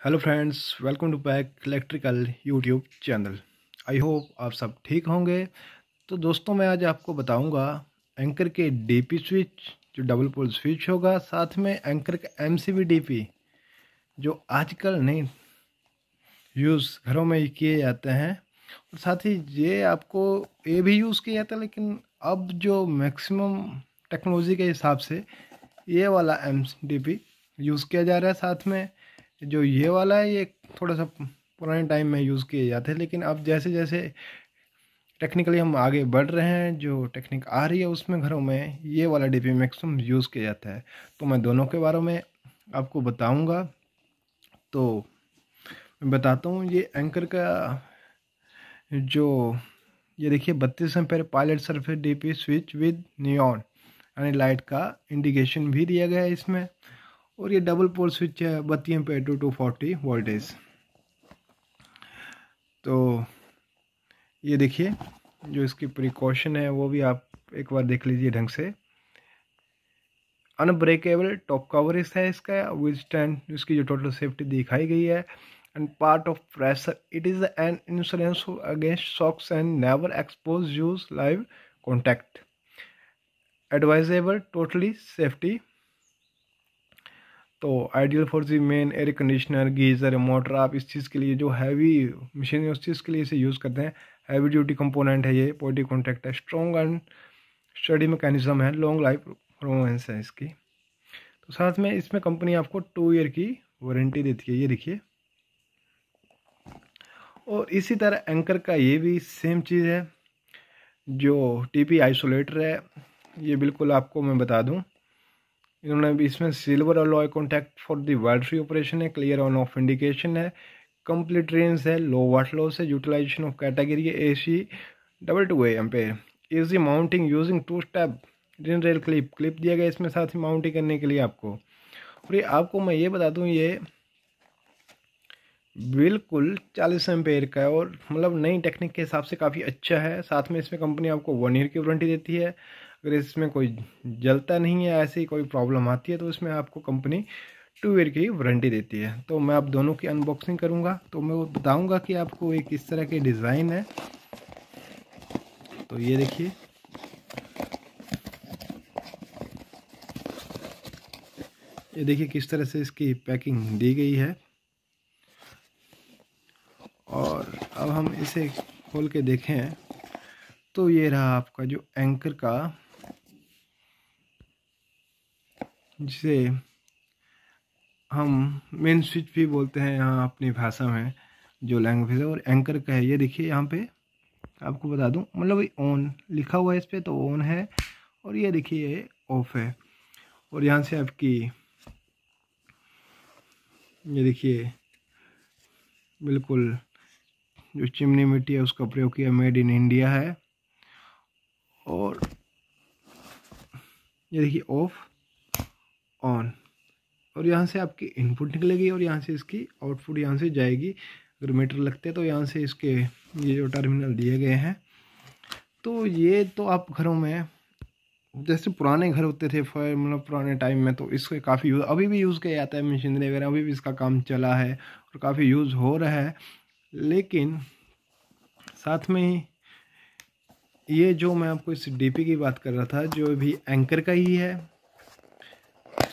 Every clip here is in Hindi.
Hello friends, welcome to back electrical YouTube channel. I hope आप सब ठीक होंगे। तो दोस्तों, मैं आज आपको बताऊँगा एंकर के डीपी स्विच जो डबल पोल स्विच होगा, साथ में एंकर का एमसीबी डीपी जो आजकल नहीं यूज़ घरों में किए जाते हैं। और साथ ही ये आपको ये भी यूज़ किया जाता है, लेकिन अब जो मैक्सिमम टेक्नोलॉजी के हिसाब से ये वाला एम यूज़ किया जा रहा है साथ में। जो ये वाला है, ये थोड़ा सा पुराने टाइम में यूज़ किए जाते हैं, लेकिन अब जैसे जैसे टेक्निकली हम आगे बढ़ रहे हैं, जो टेक्निक आ रही है उसमें घरों में, ये वाला डीपी मैक्सिमम यूज़ किया जाता है। तो मैं दोनों के बारे में आपको बताऊँगा। तो मैं बताता हूँ, ये एंकर का जो, ये देखिए, बत्तीस ampere pilot surface DP switch with neon यानी लाइट का इंडिकेशन भी दिया गया है इसमें। और ये डबल पोल स्विच है, बत्ती एम पे टू टू फोर्टी वोल्टेज तो ये देखिए, जो इसकी प्रिकॉशन है, वो भी आप एक बार देख लीजिए ढंग से। अनब्रेकेबल टॉप कवरेज है इसका विद स्टैंड इसकी जो टोटल सेफ्टी दिखाई गई है। And part of pressure it is an insurance against shocks and never expose use live contact advisable totally safety तो ideal for the main air conditioner, geyser, motor, आप इस चीज़ के लिए जो हैवी मशीन है, उस चीज़ के लिए इसे यूज़ करते हैं। हैवी ड्यूटी कंपोनेंट है ये पॉजिटिव कॉन्टैक्ट है, स्ट्रॉन्ग एंड स्टडी मैकेनिज्म है, लॉन्ग लाइफ परफॉर्मेंस है इसकी। तो साथ में इसमें कंपनी आपको टू ईयर की वारंटी देती है, ये देखिए। और इसी तरह एंकर का ये भी सेम चीज़ है, जो टीपी आइसोलेटर है, ये बिल्कुल आपको मैं बता दूँ। इन्होंने इसमें silver alloy contact for the battery operation है क्लियर ऑन ऑफ़ इंडिकेशन है कंप्लीट रेंज है लो वाट लॉस है यूटिलाइजेशन ऑफ़ कैटेगरी है A C double two A ampere easy mounting using two step DIN rail clip clip दिया गया इसमें साथ ही माउंटिंग करने के लिए आपको। और ये आपको मैं ये बता दूँ, ये बिल्कुल चालीस एम्पेयर का है और मतलब नई टेक्निक के हिसाब से काफ़ी अच्छा है। साथ में इसमें कंपनी आपको वन ईयर की वारंटी देती है। अगर इसमें कोई जलता नहीं है, ऐसी कोई प्रॉब्लम आती है तो इसमें आपको कंपनी टू ईयर की वारंटी देती है। तो मैं आप दोनों की अनबॉक्सिंग करूँगा। तो मैं वो बताऊँगा कि आपको एक किस तरह की डिज़ाइन है। तो ये देखिए। ये देखिए किस तरह से इसकी पैकिंग दी गई है। और अब हम इसे खोल के देखें। तो ये रहा आपका जो एंकर का जिसे हम मेन स्विच भी बोलते हैं यहाँ अपनी भाषा में, जो लैंग्वेज है, और एंकर का है। ये देखिए यहाँ पे, आपको बता दूँ मतलब ऑन लिखा हुआ है इस पर तो ऑन है, और ये देखिए ये ऑफ़ है। और यहाँ से आपकी, ये देखिए, बिल्कुल जो चिमनी मिट्टी है, उसका प्रयोग किया मेड इन इंडिया है। और ये देखिए ऑफ़ ऑन। और यहाँ से आपकी इनपुट निकलेगी और यहाँ से इसकी आउटपुट यहाँ से जाएगी। अगर मीटर लगते हैं तो यहाँ से इसके ये जो टर्मिनल दिए गए हैं तो ये तो आप घरों में, जैसे पुराने घर होते थे फिर मतलब पुराने टाइम में तो इसके काफ़ी यूज़ अभी भी यूज़ किया जाता है मशीनरी वगैरह, अभी भी इसका काम चला है और काफ़ी यूज़ हो रहा है। लेकिन साथ में ही ये जो मैं आपको इस डीपी की बात कर रहा था, जो भी एंकर का ही है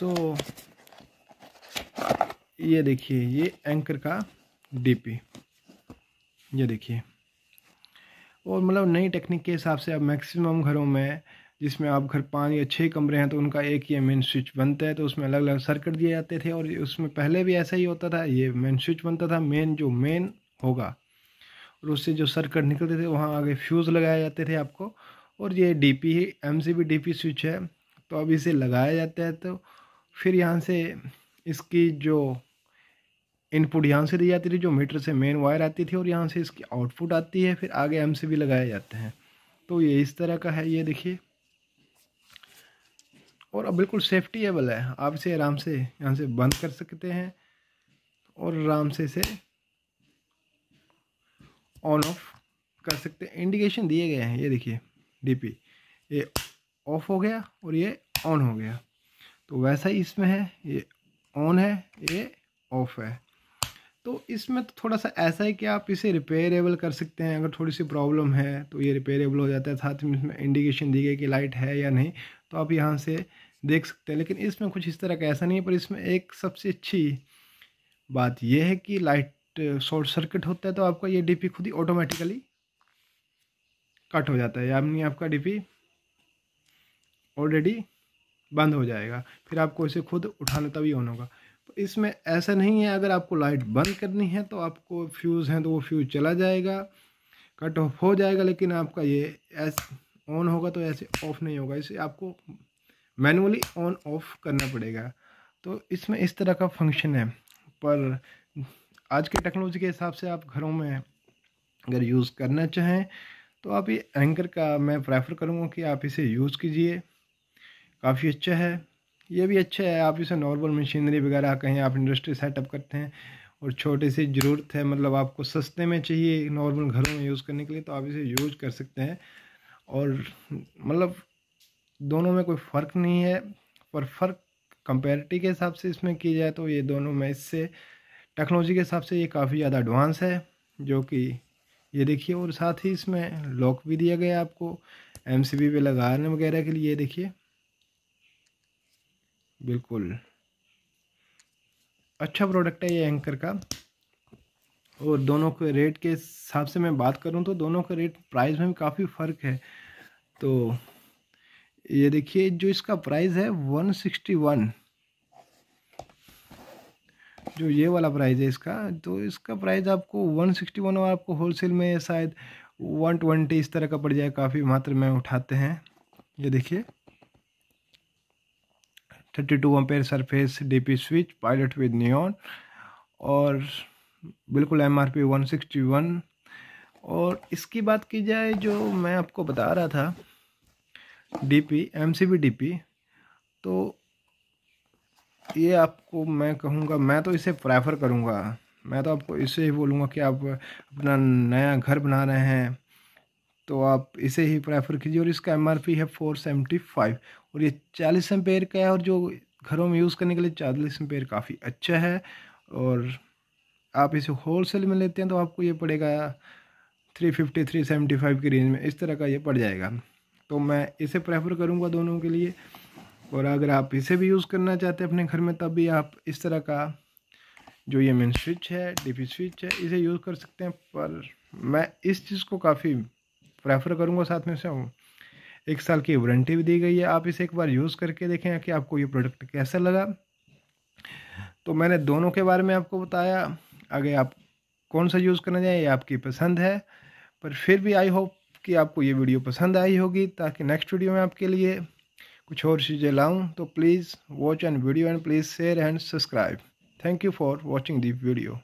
तो ये देखिए, ये एंकर का डीपी ये देखिए। और मतलब नई टेक्निक के हिसाब से अब मैक्सिमम घरों में, जिसमें आप घर पाँच या छः कमरे हैं तो उनका एक ही मेन स्विच बनता है तो उसमें अलग अलग सर्किट दिए जाते थे, और उसमें पहले भी ऐसा ही होता था, ये मेन स्विच बनता था मेन जो मेन होगा। और उससे जो सर्किट निकलते थे, वहाँ आगे फ्यूज़ लगाए जाते थे आपको। और ये D P M C B D P switch है तो अब इसे लगाया जाता है तो फिर यहाँ से इसकी जो इनपुट यहाँ से दी जाती थी, जो मीटर से मेन वायर आती थी और यहाँ से इसकी आउटपुट आती है, फिर आगे एम सी लगाए जाते हैं। तो ये इस तरह का है, ये देखिए। और अब बिल्कुल सेफ्टी एबल है। आप इसे आराम से यहाँ से बंद कर सकते हैं और आराम से इसे ऑन ऑफ़ कर सकते हैं। इंडिकेशन दिए गए हैं, ये देखिए डीपी ये ऑफ़ हो गया और ये ऑन हो गया। तो वैसा ही इसमें है, ये ऑन है, ये ऑफ़ है। तो इसमें तो थोड़ा सा ऐसा है कि आप इसे रिपेयरेबल कर सकते हैं, अगर थोड़ी सी प्रॉब्लम है तो ये रिपेयरेबल हो जाता है। साथ में इसमें इंडिकेशन दी गई कि लाइट है या नहीं तो आप यहाँ से देख सकते हैं। लेकिन इसमें कुछ इस तरह का ऐसा नहीं है, पर इसमें एक सबसे अच्छी बात यह है कि लाइट शॉर्ट सर्किट होता है तो आपका ये डीपी खुद ही ऑटोमेटिकली कट हो जाता है। यानी आपका डीपी ऑलरेडी बंद हो जाएगा। फिर आपको इसे खुद उठाना तभी ऑन होगा। तो इसमें ऐसा नहीं है, अगर आपको लाइट बंद करनी है तो आपको फ्यूज़ हैं तो वो फ्यूज़ चला जाएगा। कट ऑफ़ हो जाएगा, लेकिन आपका ये ऐसे ऑन होगा तो ऐसे ऑफ़ नहीं होगा। इसे आपको मैनुअली ऑन ऑफ़ करना पड़ेगा। तो इसमें इस तरह का फ़ंक्शन है। पर आज के टेक्नोलॉजी के हिसाब से आप घरों में अगर यूज़ करना चाहें तो आप ये एंकर का मैं प्रेफर करूँगा कि आप इसे यूज़ कीजिए। काफ़ी अच्छा है। ये भी अच्छा है, आप इसे नॉर्मल मशीनरी वगैरह कहीं आप इंडस्ट्री सेटअप करते हैं और छोटे से ज़रूरत है मतलब आपको सस्ते में चाहिए नॉर्मल घरों में यूज़ करने के लिए तो आप इसे यूज़ कर सकते हैं। और मतलब दोनों में कोई फ़र्क नहीं है, पर फ़र्क कंपेरिटी के हिसाब से इसमें की जाए तो ये दोनों में इससे टेक्नोलॉजी के हिसाब से ये काफ़ी ज़्यादा एडवांस है, जो कि ये देखिए, और साथ ही इसमें लॉक भी दिया गया आपको एम सी पे लगाने वगैरह के लिए देखिए। बिल्कुल। अच्छा प्रोडक्ट है ये एंकर का। और दोनों के रेट के हिसाब से मैं बात करूँ तो दोनों का रेट प्राइस में भी काफ़ी फ़र्क है। तो ये देखिए, जो इसका प्राइस है वन सिक्सटी वन जो ये वाला प्राइस है इसका तो इसका प्राइस आपको वन सिक्सटी वन और आपको होलसेल में शायद वन ट्वेंटी इस तरह का पड़ जाए, काफ़ी मात्रा में उठाते हैं। ये देखिए। Thirty two ampere surface DP switch pilot with neon और बिल्कुल M R P one sixty one और इसकी बात की जाए जो मैं आपको बता रहा था डीपी एमसीबी डीपी तो ये आपको मैं कहूँगा, मैं तो इसे प्रेफर करूँगा। मैं तो आपको इसे ही बोलूँगा कि आप अपना नया घर बना रहे हैं तो आप इसे ही प्रेफर कीजिए और इसका एमआरपी है फोर सेवेंटी फाइव और ये चालीस एम्पेयर का है और जो घरों में यूज़ करने के लिए चालीस एम्पेयर काफ़ी अच्छा है। और आप इसे होल सेल में लेते हैं तो आपको ये पड़ेगा three fifty, three seventy five की रेंज में, इस तरह का ये पड़ जाएगा। तो मैं इसे प्रेफर करूँगा दोनों के लिए। और अगर आप इसे भी यूज़ करना चाहते हैं अपने घर में, तब भी आप इस तरह का जो ये मेन स्विच है, डीपी स्विच है, इसे यूज़ कर सकते हैं। पर मैं इस चीज़ को काफ़ी प्रेफर करूँगा साथ में से। एक साल की वारंटी भी दी गई है। आप इसे एक बार यूज़ करके देखें कि आपको ये प्रोडक्ट कैसा लगा। तो मैंने दोनों के बारे में आपको बताया। अगर आप कौन सा यूज़ करना चाहिए ये आपकी पसंद है। पर फिर भी आई होप कि आपको ये वीडियो पसंद आई होगी, ताकि नेक्स्ट वीडियो में आपके लिए कुछ और चीज़ें लाऊं। तो please watch and video and please share and subscribe. Thank you for watching the video.